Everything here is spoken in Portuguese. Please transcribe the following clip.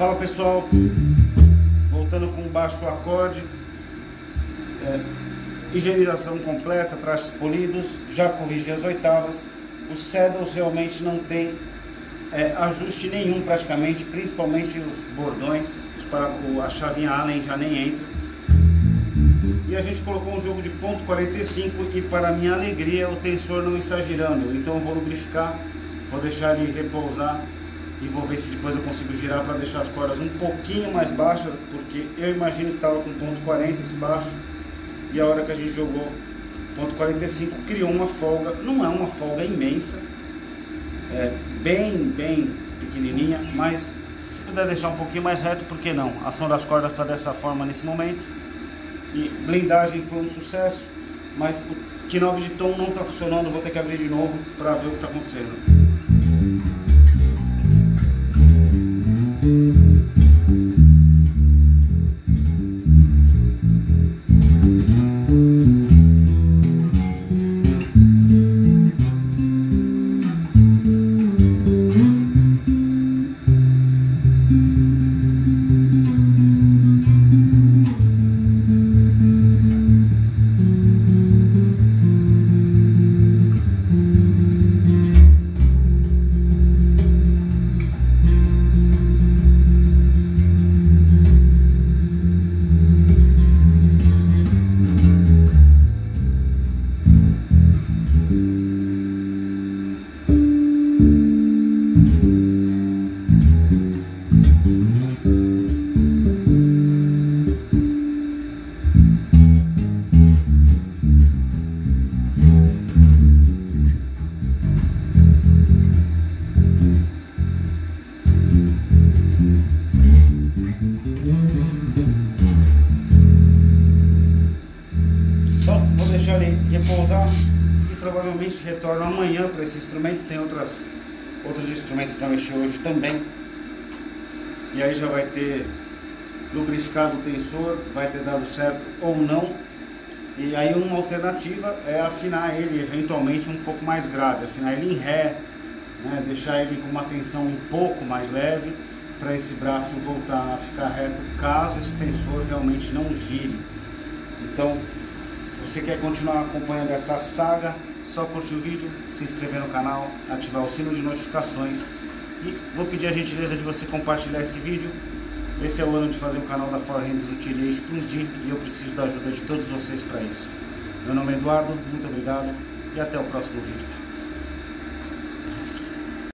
Fala pessoal, voltando com baixo acorde, é, higienização completa, trastes polidos, já corrigi as oitavas, os saddles realmente não tem é, ajuste nenhum praticamente, principalmente os bordões, os, a chavinha Allen já nem entra. E a gente colocou um jogo de ponto 45 e para minha alegria o tensor não está girando, então eu vou lubrificar, vou deixar ele repousar e vou ver se depois eu consigo girar para deixar as cordas um pouquinho mais baixas, porque eu imagino que estava com ponto 40 esse baixo e a hora que a gente jogou ponto 45 criou uma folga, não é uma folga imensa, é bem, bem pequenininha, mas se puder deixar um pouquinho mais reto, por que não? A ação das cordas está dessa forma nesse momento e blindagem foi um sucesso, mas o knob de tom não está funcionando, vou ter que abrir de novo para ver o que está acontecendo. Repousar e provavelmente retorno amanhã para esse instrumento. Tem outras, outros instrumentos para mexer hoje também. E aí já vai ter lubrificado o tensor, vai ter dado certo ou não. E aí uma alternativa é afinar ele eventualmente um pouco mais grave, afinar ele em ré, né? deixar ele com uma tensão um pouco mais leve para esse braço voltar a ficar reto caso esse tensor realmente não gire. Então, você quer continuar acompanhando essa saga, só curtir o vídeo, se inscrever no canal, ativar o sino de notificações e vou pedir a gentileza de você compartilhar esse vídeo. Esse é o ano de fazer o canal da For Hands Utility explodir e eu preciso da ajuda de todos vocês para isso. Meu nome é Eduardo, muito obrigado e até o próximo vídeo.